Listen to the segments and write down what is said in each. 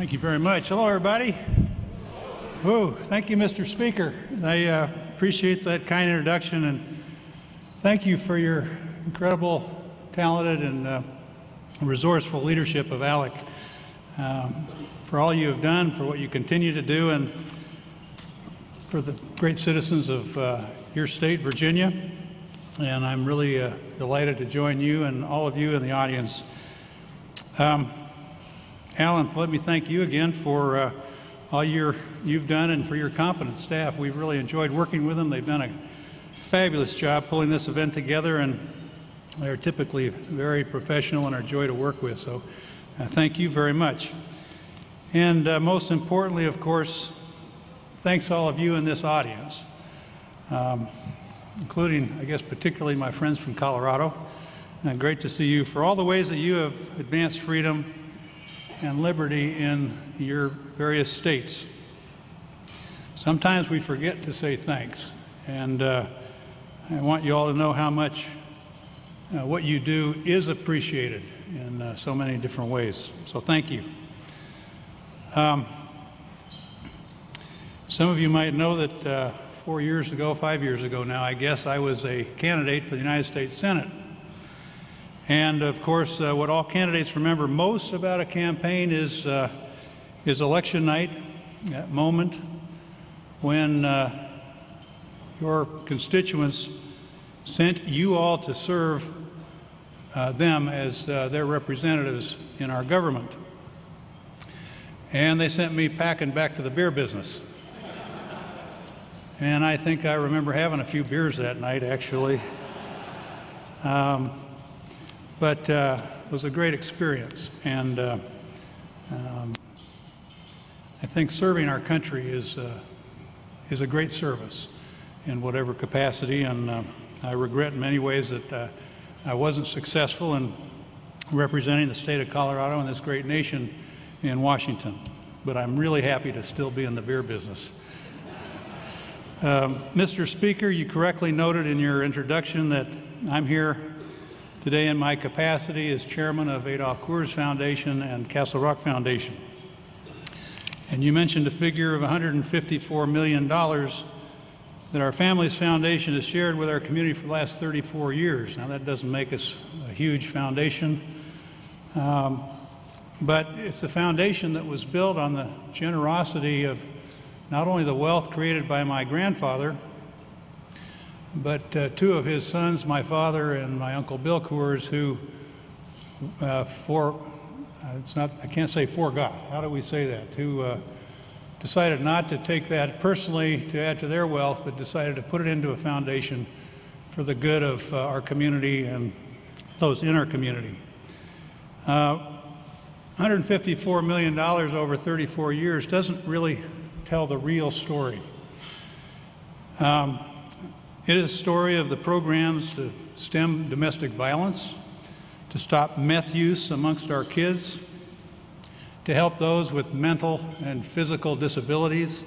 Thank you very much. Hello, everybody. Thank you, Mr. Speaker. I uh, appreciate that kind introduction and thank you for your incredible, talented, and uh, resourceful leadership of ALEC. Um, for all you have done, for what you continue to do, and for the great citizens of uh, your state, Virginia. And I'm really uh, delighted to join you and all of you in the audience. Um, Alan, let me thank you again for uh, all your, you've done and for your competent staff. We've really enjoyed working with them. They've done a fabulous job pulling this event together, and they're typically very professional and are a joy to work with. So uh, thank you very much. And uh, most importantly, of course, thanks all of you in this audience, um, including, I guess, particularly my friends from Colorado. Uh, great to see you for all the ways that you have advanced freedom and liberty in your various states. Sometimes we forget to say thanks, and uh, I want you all to know how much uh, what you do is appreciated in uh, so many different ways. So thank you. Um, some of you might know that uh, four years ago, five years ago now, I guess, I was a candidate for the United States Senate. And of course, uh, what all candidates remember most about a campaign is, uh, is election night, that moment when uh, your constituents sent you all to serve uh, them as uh, their representatives in our government. And they sent me packing back to the beer business. And I think I remember having a few beers that night, actually. Um, but uh, it was a great experience. And uh, um, I think serving our country is, uh, is a great service in whatever capacity. And uh, I regret in many ways that uh, I wasn't successful in representing the state of Colorado and this great nation in Washington. But I'm really happy to still be in the beer business. Um, Mr. Speaker, you correctly noted in your introduction that I'm here today in my capacity as chairman of Adolph Coors Foundation and Castle Rock Foundation. And you mentioned a figure of $154 million that our family's foundation has shared with our community for the last 34 years. Now, that doesn't make us a huge foundation, um, but it's a foundation that was built on the generosity of not only the wealth created by my grandfather, but uh, two of his sons, my father and my uncle Bill Coors, who uh, for uh, it's not I can't say forgot. How do we say that? Who uh, decided not to take that personally to add to their wealth, but decided to put it into a foundation for the good of uh, our community and those in our community. $154 uh, over 34 years doesn't really tell the real story. Um, it is a story of the programs to stem domestic violence, to stop meth use amongst our kids, to help those with mental and physical disabilities,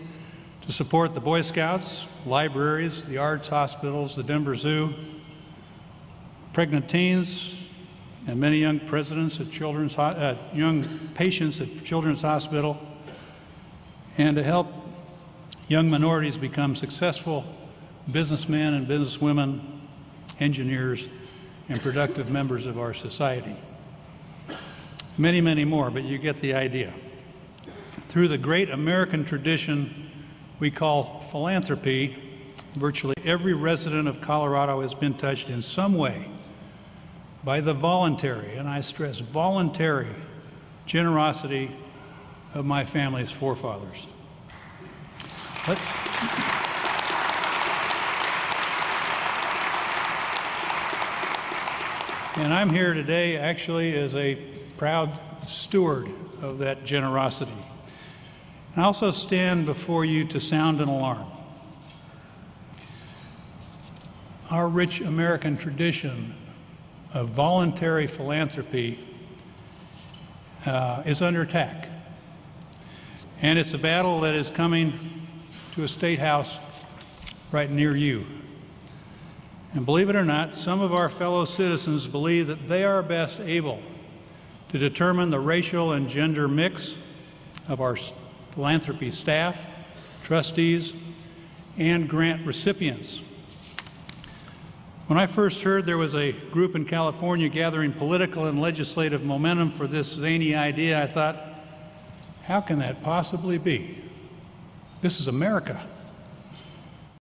to support the Boy Scouts, libraries, the arts hospitals, the Denver Zoo, pregnant teens, and many young presidents at children's, uh, young patients at Children's Hospital, and to help young minorities become successful businessmen and businesswomen, engineers, and productive members of our society. Many, many more, but you get the idea. Through the great American tradition we call philanthropy, virtually every resident of Colorado has been touched in some way by the voluntary, and I stress voluntary, generosity of my family's forefathers. But, and I'm here today actually as a proud steward of that generosity. And I also stand before you to sound an alarm. Our rich American tradition of voluntary philanthropy uh, is under attack. And it's a battle that is coming to a state house right near you. And believe it or not, some of our fellow citizens believe that they are best able to determine the racial and gender mix of our philanthropy staff, trustees, and grant recipients. When I first heard there was a group in California gathering political and legislative momentum for this zany idea, I thought, how can that possibly be? This is America.